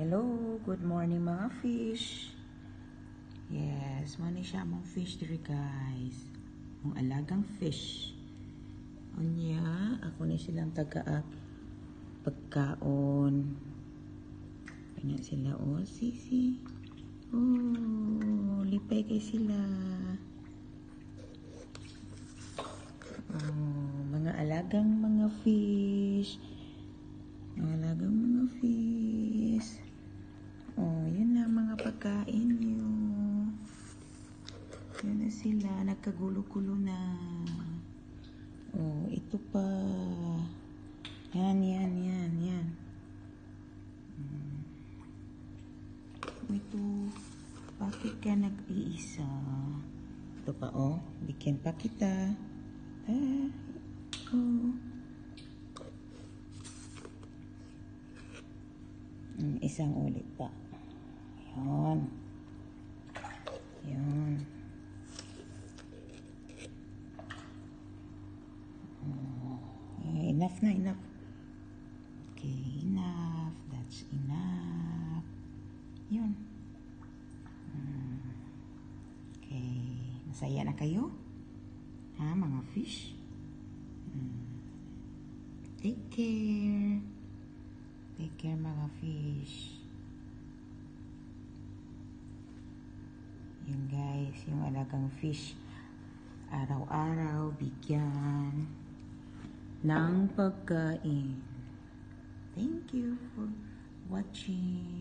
Hello, good morning mga fish. Yes, mani siya mong fish diri guys. Mong alagang fish. Unya, ako ni silang taga pagkaon. Kanya sila, oh, sisi. Oh, lipay kay sila. Oh, mga alagang mga fish. Mga alagang mga fish. Oh, yun na mga pagkain nyo. Yun na sila, nagkagulo-gulo na. Oh, ito pa. Yan, yan, yan, yan. Hmm. Ito, bakit ka nag-iisa? Ito pa, oh. Bigyan pa kita. Ah, oh. Mm, isang ulit pa. Yan. Yan. Enough na, enough. Okay, enough. That's enough. Yun. Mm. Okay. Masaya na kayo? Ha, mga fish? Mm. Take care. Take care mga fish. Yun guys, yung alagang fish. Araw-araw, bigyan ng pagkain. Thank you for watching.